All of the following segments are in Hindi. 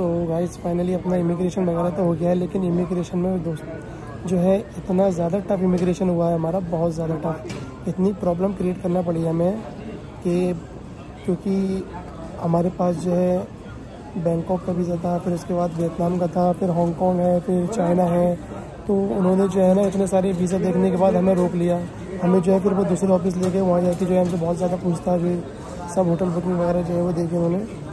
तो गाइस फाइनली अपना इमिग्रेशन वगैरह तो हो गया है, लेकिन इमिग्रेशन में दोस्त जो है, इतना ज़्यादा टफ इमिग्रेशन हुआ है हमारा, बहुत ज़्यादा टफ इतनी प्रॉब्लम क्रिएट करना पड़ी हमें कि क्योंकि हमारे पास जो है बैंकॉक का वीज़ा था, फिर उसके बाद वियतनाम का था, फिर हांगकॉन्ग है, फिर चाइना है। तो उन्होंने जो है ना, इतने सारे वीज़ा देखने के बाद हमें रोक लिया। हमें जो है फिर वो दूसरे ऑफ़िस ले गए वहाँ जाके जो है हमसे बहुत ज़्यादा पूछता है सब होटल बुकिंग वगैरह जो है वो देखे उन्होंने।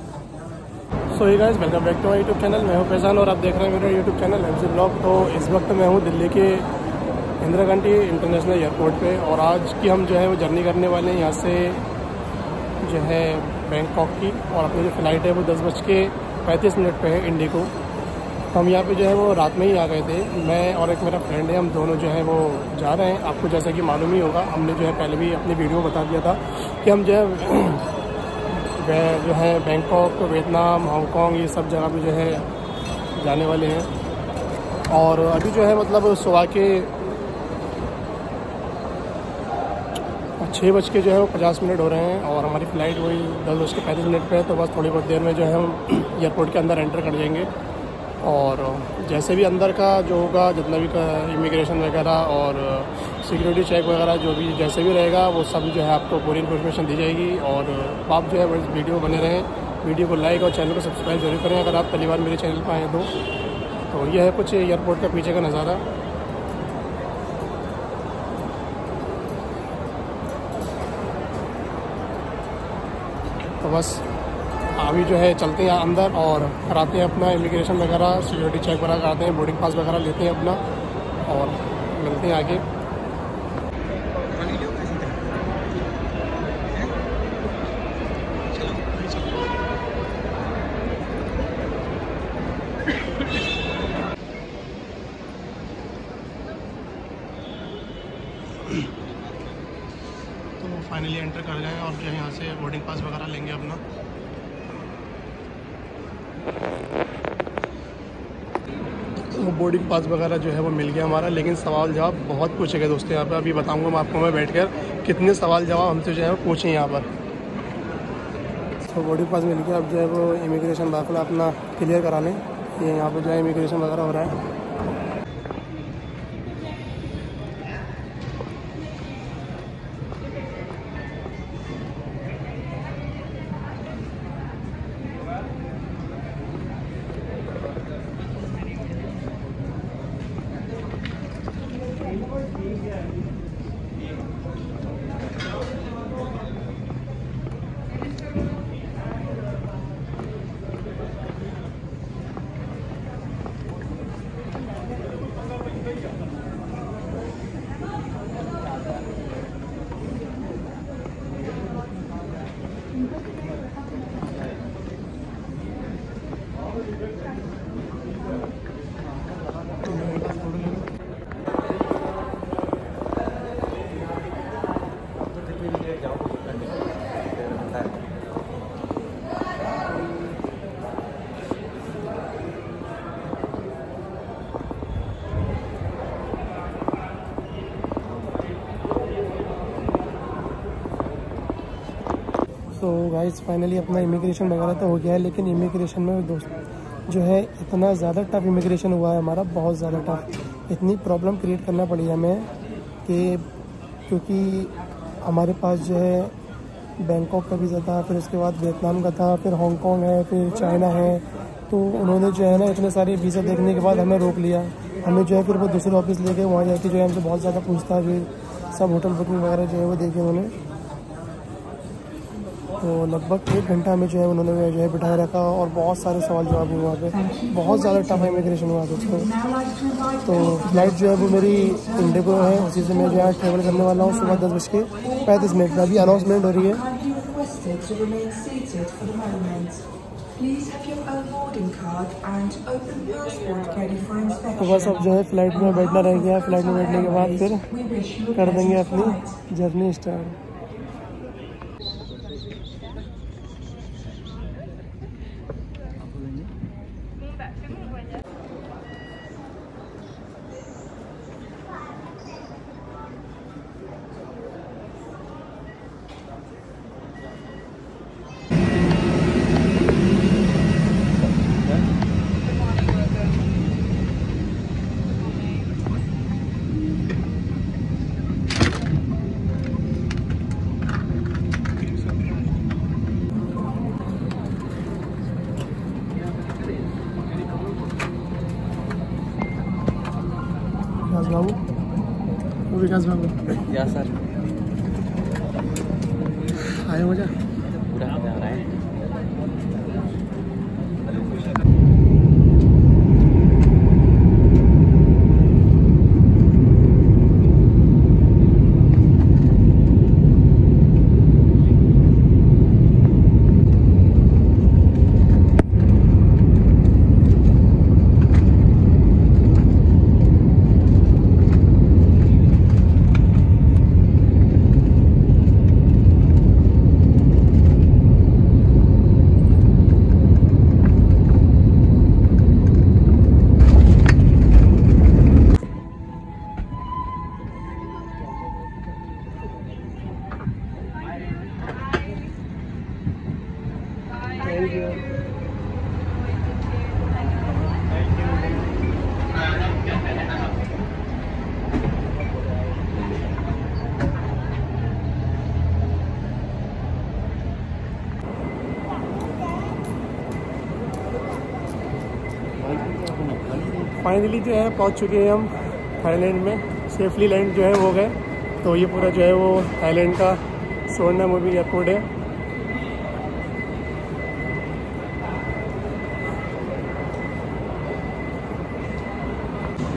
So hi guys welcome back to my YouTube channel मैं हूँ फैजान और आप देख रहे हैं मेरा YouTube channel M C blog तो इस वक्त मैं हूँ दिल्ली के इंदिरा गांधी इंटरनेशनल एयरपोर्ट पे और आज की हम जो है वो जर्नी करने वाले हैं यहाँ से जो है बैंकॉक की और अपनी जो फ़्लाइट है वो दस बज के पैंतीस मिनट पर है इंडिको तो हम यहाँ पे जो है वो रात में ही आ गए थे। मैं और एक मेरा फ्रेंड है, हम दोनों जो है वो जा रहे हैं। आपको जैसा कि मालूम ही होगा, हमने जो है पहले भी अपनी वीडियो बता दिया था कि हम जो है जो है बैंकॉक वियतनाम हांगकॉन्ग ये सब जगह पे जो है जाने वाले हैं। और अभी जो है मतलब सुबह के छः बज के जो है वो पचास मिनट हो रहे हैं और हमारी फ़्लाइट वही दस बज के पैंतीस मिनट पे है तो बस थोड़ी बहुत देर में जो है हम एयरपोर्ट के अंदर एंटर कर जाएँगे। और जैसे भी अंदर का जो होगा, जितना भी का इमिग्रेशन वगैरह और सिक्योरिटी चेक वगैरह जो भी जैसे भी रहेगा, वो सब जो है आपको पूरी इन्फॉर्मेशन दी जाएगी। और आप जो है वीडियो बने रहें। वीडियो को लाइक और चैनल को सब्सक्राइब ज़रूर करें, अगर आप पहली बार मेरे चैनल पर आए तो। तो यह है कुछ एयरपोर्ट का पीछे का नज़ारा। तो बस, अभी जो है चलते हैं अंदर और कराते हैं अपना इमिग्रेशन वगैरह सिक्योरिटी चेक वगैरह कराते हैं बोर्डिंग पास वगैरह लेते हैं अपना। और मिलते हैं आगे तो फाइनली एंटर कर गए और जो यहाँ से बोर्डिंग पास वगैरह लेंगे अपना। तो बोर्डिंग पास वगैरह जो है वो मिल गया हमारा, लेकिन सवाल जवाब बहुत पूछे गए दोस्तों यहाँ पे। अभी बताऊँगा मैं आपको, मैं बैठ कर कितने सवाल जवाब हमसे जो है वो पूछे यहाँ पर। तो बोर्डिंग पास मिल गया, अब जो है वो इमिग्रेशन दाखिला अपना क्लियर करा लें। ये यहाँ पर जो है इमिग्रेशन वगैरह हो रहा है। तो गाइस फाइनली अपना इमिग्रेशन वगैरह तो हो गया है, लेकिन इमिग्रेशन में दोस्त जो है, इतना ज़्यादा टफ इमिग्रेशन हुआ है हमारा, बहुत ज़्यादा टफ इतनी प्रॉब्लम क्रिएट करना पड़ी हमें कि क्योंकि हमारे पास जो है बैंकॉक का वीज़ा था, फिर उसके बाद वियतनाम का था, फिर हांगकॉन्ग है, फिर चाइना है। तो उन्होंने जो है ना, इतने सारे वीज़ा देखने के बाद हमें रोक लिया। हमें जो है फिर वो दूसरे ऑफ़िस ले गए, वहाँ जाके जो है हमसे बहुत ज़्यादा पूछता है सब होटल बुकिंग वगैरह जो है वो देखे उन्होंने। तो लगभग एक घंटा में जो है उन्होंने जो है बिठाए रखा और बहुत सारे सवाल जवाब हुए वहाँ पे। बहुत ज़्यादा टफ है इमिग्रेशन हुआ दोस्तों तो फ़्लाइट जो है वो मेरी इंडिगो है, उसी से मैं जो है ट्रेवल करने वाला हूँ सुबह दस बज के पैंतीस मिनट में अभी अनाउंसमेंट हो रही है। तो बस अब जो है फ़्लाइट में बैठना रह गया। फ़्लाइट में बैठने के बाद फिर कर देंगे अपनी जर्नी स्टार्ट विकास बाबू या सर। आया मज़ा आ रहा है थैंक यू फाइनली जो है, पहुँच चुके हैं हम थाईलैंड में। सेफली लैंड जो है वो गए। तो ये पूरा जो है वो थाईलैंड का सोना मूवी एयरपोर्ट है।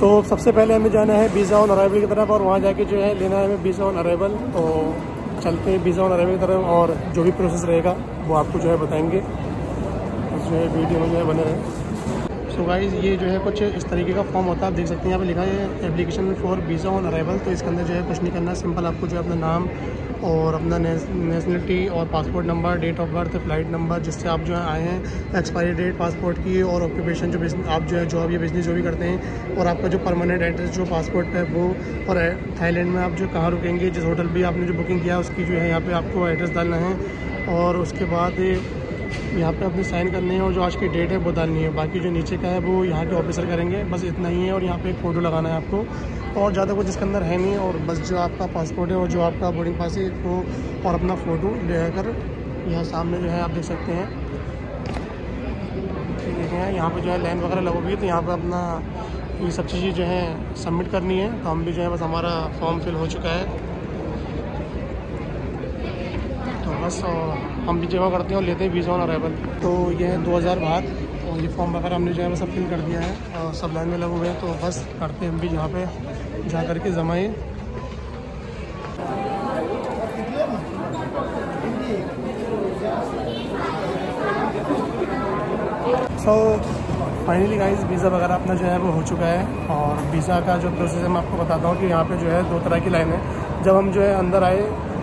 तो सबसे पहले हमें जाना है वीज़ा ऑन अराइवल की तरफ़ और वहाँ जाके जो है लेना है हमें वीज़ा ऑन अराइवल तो चलते हैं वीज़ा ऑन अराइवल की तरफ़ और जो भी प्रोसेस रहेगा, वो आपको जो है बताएँगे। जो है वीडियो में जो है बने रहे। सो गाइज़ ये जो है कुछ इस तरीके का फॉर्म होता है। आप देख सकते हैं, यहाँ पे लिखा है application for visa on arrival तो इसके अंदर जो है कुछ नहीं करना सिंपल आपको जो है अपना नाम और अपना नेशनलिटी और passport number date of birth flight number जिससे आप जो है आए हैं एक्सपायरी डेट पासपोर्ट की और ऑक्यूपेशन जो आप जो है जॉब या बिज़नेस जो भी करते हैं, और आपका जो परमानेंट एड्रेस जो पासपोर्ट है वो, और थाईलैंड में आप जो कहाँ रुकेंगे, जिस होटल भी आपने जो बुकिंग किया उसकी जो है यहाँ पर आपको एड्रेस डालना है। और उसके बाद यहाँ पे अपनी साइन करनी है और जो आज की डेट है वो डालनी है। बाकी जो नीचे का है वो यहाँ के ऑफिसर करेंगे। बस इतना ही है और यहाँ पे एक फ़ोटो लगाना है आपको। और ज़्यादा कुछ इसके अंदर है नहीं और बस जो आपका पासपोर्ट है और जो आपका बोर्डिंग पास है, वो और अपना फ़ोटो ले कर यहाँ सामने जो है आप देख सकते हैं। देखें यहाँ पर जो है लाइन वगैरह लगोगी तो यहाँ पर अपना ये सब चीज़ें जो है सबमिट करनी है। तो हम भी जो है बस हमारा फॉर्म फिल हो चुका है। तो बस और हम भी जमा करते हैं और लेते हैं वीज़ा ऑन अराइवल तो ये है दो हज़ार बात और ये फॉर्म वगैरह हमने जो है वो सब फिल कर दिया है। और सब लाइन में लगे हुए हैं तो बस करते हैं हम भी यहाँ पे। जा कर के जमाए सो फाइनली गाइज़ वीज़ा वगैरह अपना जो है वो हो चुका है। और वीज़ा का जो प्रोसेस है, मैं आपको बताता हूँ कि यहाँ पे जो है दो तरह की लाइन है। जब हम जो है अंदर आए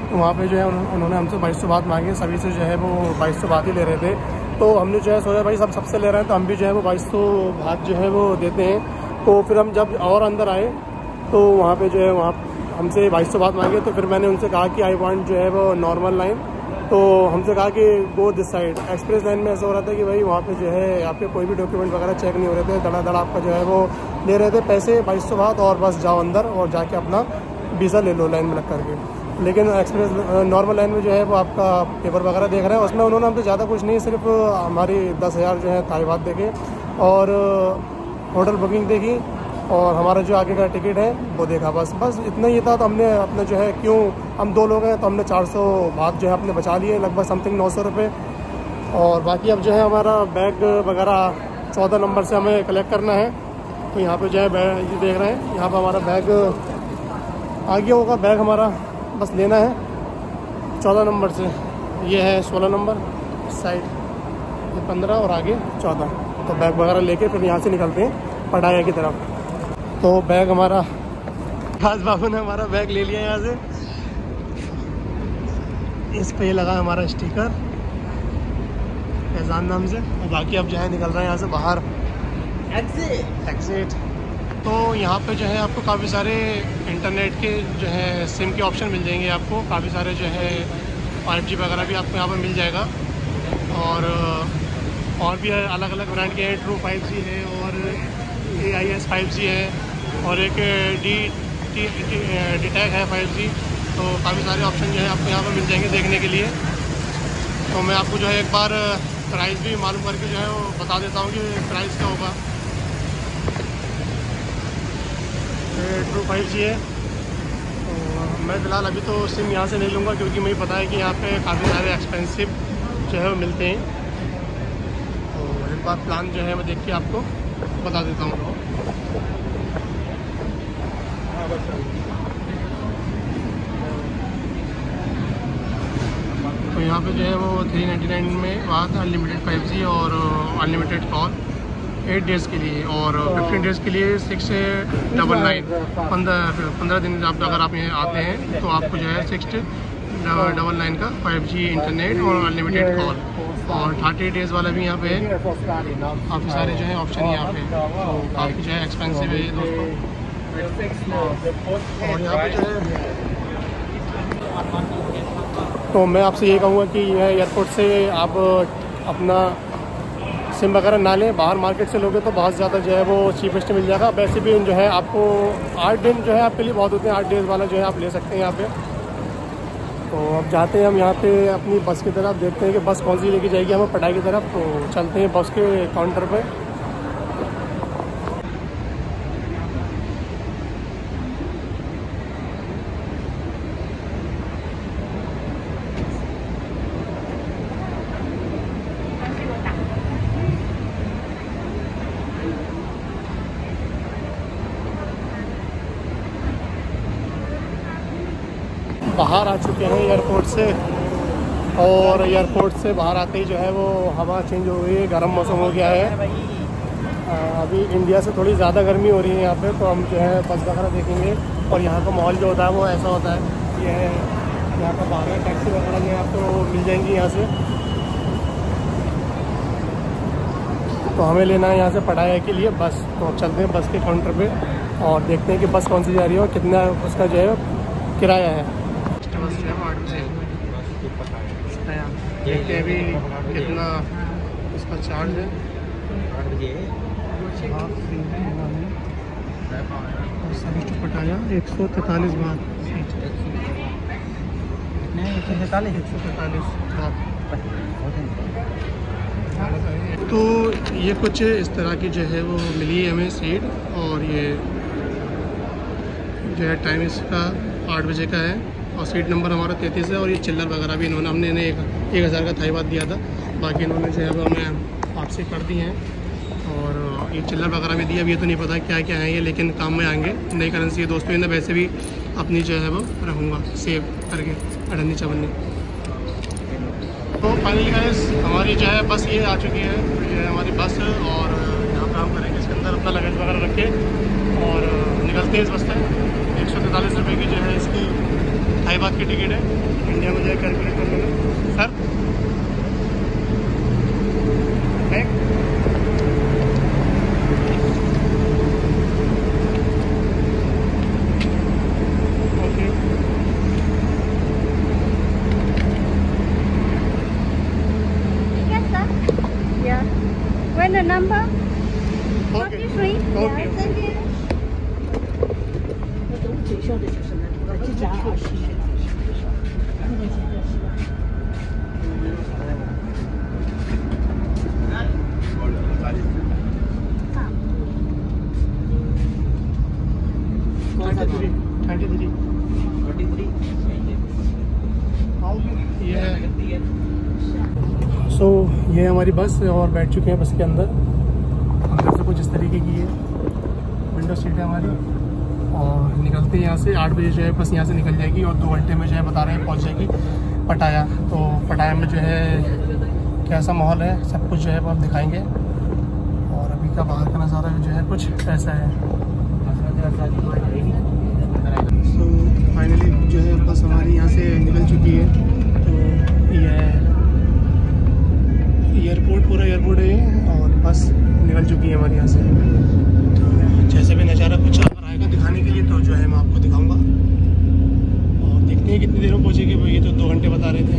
तो वहाँ पे जो है उन्होंने हमसे बाईस सौ बात मांगी, सभी से जो है वो बाईस सौ बात ही ले रहे थे। तो हमने जो है सोचा, भाई, सब सबसे ले रहे हैं तो हम भी जो है वो बाईस सौ बात जो है वो देते हैं। तो फिर हम जब और अंदर आए तो वहाँ पे जो है वहाँ हमसे बाईस सौ बात मांगे तो फिर मैंने उनसे कहा कि आई वांट जो है वो नॉर्मल लाइन तो हमसे कहा कि go this side express line में ऐसा हो रहा था कि, भाई, वहाँ पे जो है आपके कोई भी डॉक्यूमेंट वगैरह चेक नहीं हो रहे थे धड़ा धड़ा आपका जो है वो ले रहे थे पैसे, बाईस सौ बात और बस जाओ अंदर और जाके अपना वीज़ा ले लो लाइन में लग करके। लेकिन एक्सप्रेस नॉर्मल लाइन में जो है वो आपका पेपर वगैरह देख रहे हैं। उसमें उन्होंने हमसे ज़्यादा कुछ नहीं, सिर्फ़ हमारी दस हज़ार जो है थाई बात देखे और होटल बुकिंग देखी और हमारा जो आगे का टिकट है वो देखा। बस बस इतना ही था तो हमने अपने जो है क्यों, हम दो लोग हैं तो हमने 400 बात जो है अपने बचा लिए, लगभग समथिंग नौ सौ रुपये और बाकी अब जो है हमारा बैग वगैरह चौदह नंबर से हमें कलेक्ट करना है। तो यहाँ पे जो है बैग ये देख रहे हैं, यहाँ पर हमारा बैग आ गया होगा बैग हमारा। बस लेना है। चौदह नंबर से। ये है सोलह नंबर। साइड। ये पंद्रह और आगे चौदह। तो बैग वगैरह लेके फिर यहाँ से निकलते हैं पटाया की तरफ़। तो बैग हमारा खास बाबू ने हमारा बैग ले लिया यहाँ से। इस पे लगा है हमारा स्टिकर। फैजान नाम से। और बाकी अब जो है निकल रहे हैं यहाँ से बाहर। एग्जिट तो यहाँ पे जो है आपको काफ़ी सारे इंटरनेट के जो है सिम के ऑप्शन मिल जाएँगे आपको। काफ़ी सारे जो है फाइव जी वगैरह भी आपको यहाँ पर मिल जाएगा। और और भी अलग अलग ब्रांड के हैं ट्रू फाइव जी है और ए आई एस फाइव जी है और एक डी टी डी टैग है फाइव जी तो काफ़ी सारे ऑप्शन जो है आपको यहाँ पर मिल जाएँगे देखने के लिए। तो मैं आपको जो है एक बार प्राइस भी मालूम करके जो है वो बता देता हूँ कि प्राइस क्या होगा। ट्रू फाइव जी है। और मैं फ़िलहाल अभी तो सिम यहाँ से नहीं लूँगा क्योंकि मुझे पता है कि यहाँ पे काफ़ी सारे एक्सपेंसिव जो है वो मिलते हैं। तो एक बार प्लान जो है मैं देख के आपको, बता देता हूँ। तो यहाँ पे जो है वो थ्री नाइन्टी नाइन में बाद अनलिमिटेड फाइव जी और अनलिमिटेड कॉल एट डेज़ के लिए और फिफ्टीन डेज़ के लिए सिक्स डबल नाइन पंद्रह पंद्रह दिन आप अगर आप यहाँ आते हैं तो आपको जो है सिक्स डबल नाइन का फाइव जी इंटरनेट और अनलिमिटेड कॉल और थर्टी डेज़ वाला भी यहाँ पे है काफ़ी सारे जो है ऑप्शन यहाँ पे। तो काफ़ी जो है एक्सपेंसिव है दोस्तों। और यहाँ पे जो है तो मैं आपसे ये कहूँगा कि यह एयरपोर्ट से आप अपना सिम वगैरह ना लें, बाहर मार्केट से लोगे तो बहुत ज़्यादा जो है वो चीपेस्ट मिल जाएगा। वैसे भी जो है आपको आठ दिन जो है आपके लिए बहुत होते हैं, आठ डेज़ वाला जो है आप ले सकते हैं यहाँ पे। तो अब जाते हैं हम यहाँ पे अपनी बस की तरफ़, देखते हैं कि बस कौन सी लेके जाएगी हमें पटाई की तरफ़। तो चलते हैं बस के काउंटर पे बाहर आ चुके हैं एयरपोर्ट से और एयरपोर्ट से बाहर आते ही जो है वो हवा चेंज हो गई है, गर्म मौसम हो गया है। अभी इंडिया से थोड़ी ज़्यादा गर्मी हो रही है यहाँ पे तो हम जो है बस वगैरह देखेंगे। और यहाँ का माहौल जो होता है वो ऐसा होता है ये यहाँ का बाहर टैक्सी वगैरह में आपको मिल जाएँगी यहाँ से। तो हमें लेना है यहाँ से पढ़ाई के लिए बस। तो चलते हैं बस के काउंटर पे और देखते हैं कि बस कौन सी जा रही है और कितना उसका जो है किराया है बस जो है वो आठ बजे देखते हैं अभी कितना इसका चार्ज है। और सभी को पटाया एक सौ तैंतालीस बार। एक सौ तैंतालीस। तो ये कुछ इस तरह की जो है वो मिली है हमें सीट और ये जो है टाइम इसका आठ बजे का है। और सीट नंबर हमारा तैंतीस है और ये चिल्लर वगैरह भी इन्होंने, हमने इन्हें एक एक हज़ार का थाई बात दिया था। बाकी इन्होंने जो है वो हमें वापसी कर दी हैं। और ये चिल्लर वगैरह भी दिया, अब ये तो नहीं पता क्या क्या है ये, लेकिन काम में आएँगे। नई करेंसी है दोस्तों, इन्हें वैसे भी अपनी जो है वो रखूँगा सेव करके अठन्नी चवन्नी। तो फाइनली हमारी जो है बस ये आ चुकी है, ये हमारी बस, और यहाँ पे हम करेंगे इसके अंदर अपना लगेज वगैरह रख और निकलते हैं इस बस से एक सौ तैंतालीस रुपये की जो है इसकी हैदराबाद की टिकट है? इंडिया में जाए कैलकुलेट कर लेना सर ये हमारी बस और बैठ चुके हैं बस के अंदर। अंदर से कुछ इस तरीके की है। विंडो सीट है हमारी। और निकलते हैं यहाँ से। आठ बजे जो है बस यहाँ से निकल जाएगी और दो घंटे में जो है बता रहे हैं पहुँच जाएगी पटाया। तो पटाया में जो है कैसा माहौल है? सब कुछ जो है आप दिखाएँगे। और अभी का बाहर का नज़ारा जो है कुछ ऐसा है। सो फाइनली जो है बस हमारी यहाँ से निकल चुकी है। तो ये एयरपोर्ट, पूरा एयरपोर्ट है और बस निकल चुकी है हमारे यहाँ से। तो जैसे भी नज़ारा कुछ अगर आएगा दिखाने के लिए तो जो है मैं आपको दिखाऊँगा। और देखते हैं कितनी देर में पहुँचेगी ये तो दो घंटे बता रहे थे।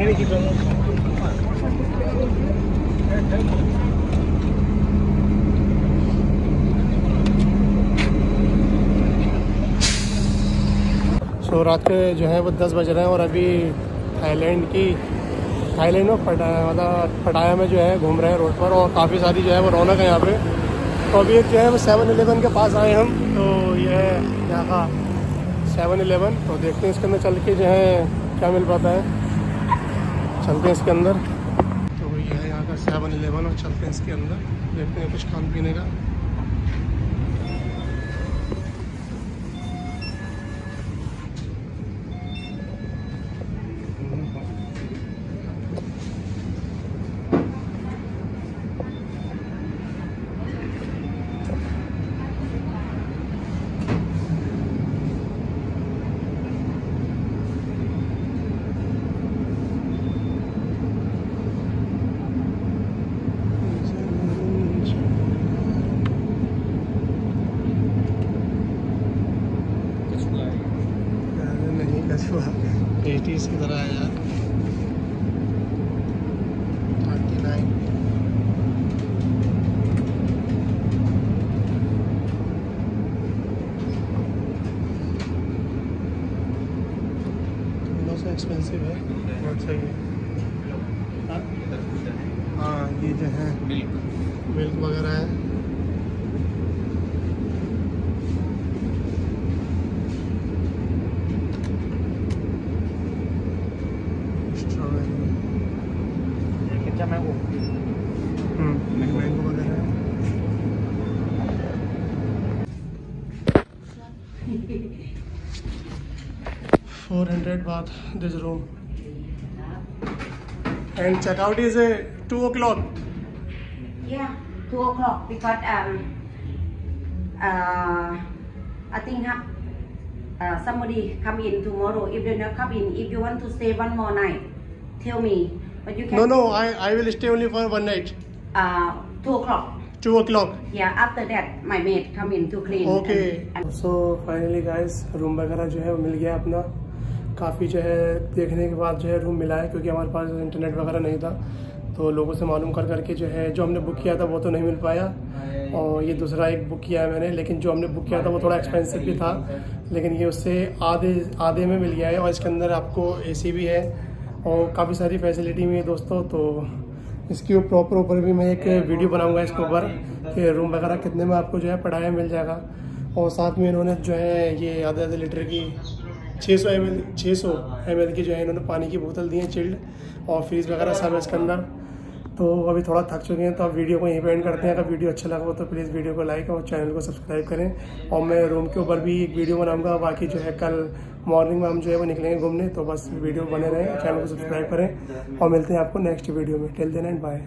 सो रात के जो है वो दस बज रहे हैं और अभी थाईलैंड की थाईलैंड में पटाया मतलब पटाया में जो है घूम रहे हैं रोड पर और काफ़ी सारी जो है वो रौनक है यहाँ पे। तो अभी एक जो है वो सेवन इलेवन के पास आए हम तो ये है यहाँ का सेवन इलेवन तो देखते हैं इसके अंदर चल के जो है क्या मिल पाता है। चलते हैं इसके अंदर। तो ये है यहाँ का सेवन इलेवन और चलते हैं इसके अंदर। देखते हैं कुछ खान पीने का अरे नहीं कछुआ एटीज की तरह है यार थर्टी नाइन से एक्सपेंसिव है सही है। हाँ? हाँ ये जो है। मिल्क। मिल्क वगैरह है। स्ट्रॉबेरी। कितना मैंगो मैंगो वगैरह है फोर हंड्रेड बात this room and checkout is two o'clock Yeah, two o'clock because um uh I think have uh, somebody come in tomorrow. If they not come in, if you want to stay one more night, tell me. But you can No, no, I, I will stay only for one night. uh two o'clock. Two o'clock. Yeah, after that my maid come in to clean. Okay. and- and- So finally guys, room वगैरह जो है वो मिल गया अपना काफ़ी जो है देखने के बाद जो है रूम मिला है, क्योंकि हमारे पास इंटरनेट वगैरह नहीं था। तो लोगों से मालूम कर करके जो है, जो हमने बुक किया था वो तो नहीं मिल पाया। और ये दूसरा एक बुक किया है मैंने, लेकिन जो हमने बुक किया था वो थोड़ा एक्सपेंसिव भी था। लेकिन ये उससे आधे आधे में मिल गया है और इसके अंदर आपको एसी भी है और काफ़ी सारी फैसिलिटी भी है दोस्तों। तो इसके प्रॉपर ऊपर भी मैं एक वीडियो बनाऊँगा इसके ऊपर कि रूम वगैरह कितने में आपको जो है पढ़ाया मिल जाएगा। और साथ में इन्होंने जो है ये आधे आधे लीटर की 600 सौ एम एल छः सौ एम एल की जो है, इन्होंने पानी की बोतल दी है चिल्ड और फ्रीज वगैरह सब है इसके अंदर। तो अभी थोड़ा थक चुके हैं तो आप वीडियो को यहीं पे एंड करते हैं। अगर वीडियो अच्छा लगा हो तो प्लीज़ वीडियो को लाइक और चैनल को सब्सक्राइब करें। और मैं रूम के ऊपर भी एक वीडियो बनाऊँगा, बाकी जो है कल मॉर्निंग में हम जो है वो निकलेंगे घूमने। तो बस वीडियो बने रहें चैनल को सब्सक्राइब करें और मिलते हैं आपको नेक्स्ट वीडियो में। Till then and bye